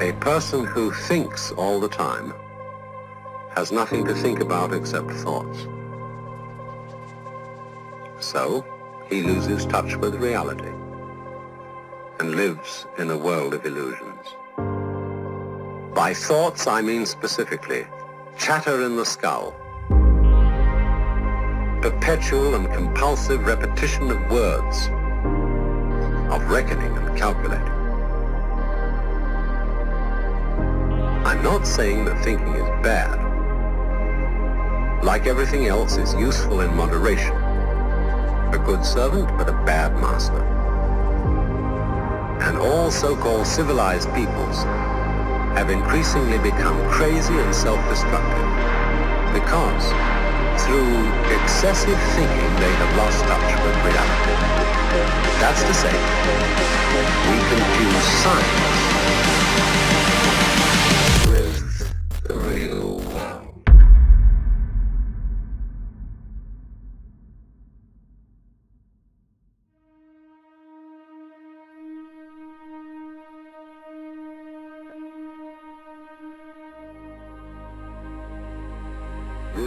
A person who thinks all the time has nothing to think about except thoughts. So, he loses touch with reality and lives in a world of illusions. By thoughts, I mean specifically chatter in the skull, perpetual and compulsive repetition of words, of reckoning and calculating. I'm not saying that thinking is bad. Like everything else, is useful in moderation. A good servant, but a bad master. And all so-called civilized peoples have increasingly become crazy and self-destructive because through excessive thinking they have lost touch with reality. That's to say, we confuse science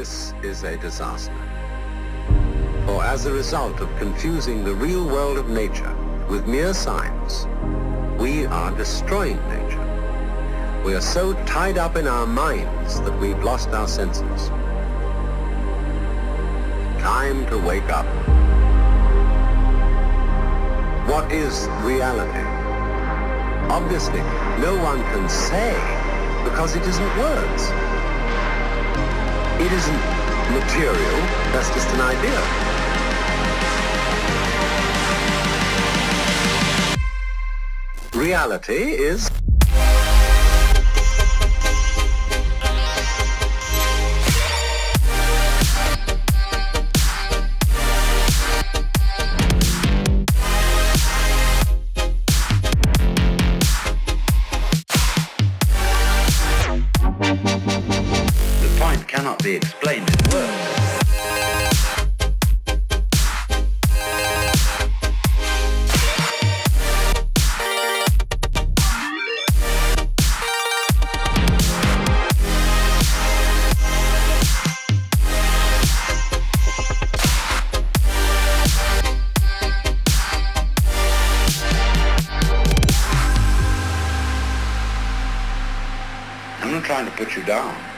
This is a disaster. For as a result of confusing the real world of nature with mere science, we are destroying nature. We are so tied up in our minds that we've lost our senses. Time to wake up. What is reality? Obviously, no one can say because it isn't words. It isn't material, that's just an idea. Reality is... cannot be explained in words. I'm not trying to put you down.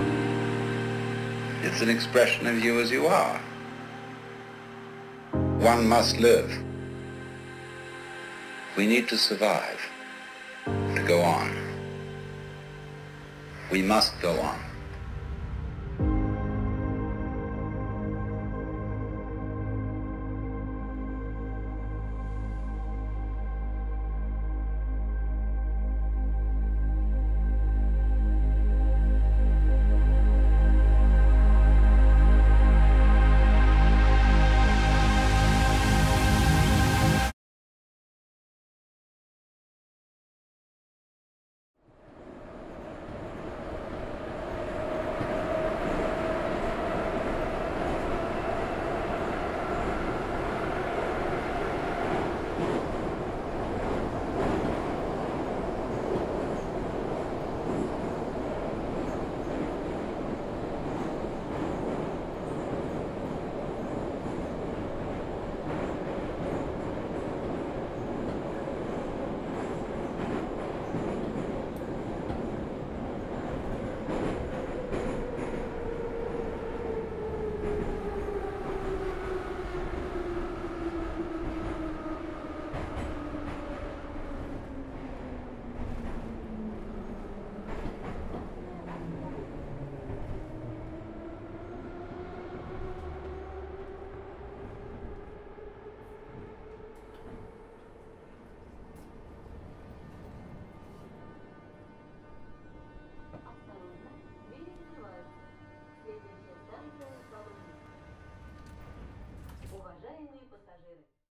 It's an expression of you as you are. One must live. We need to survive, to go on. We must go on.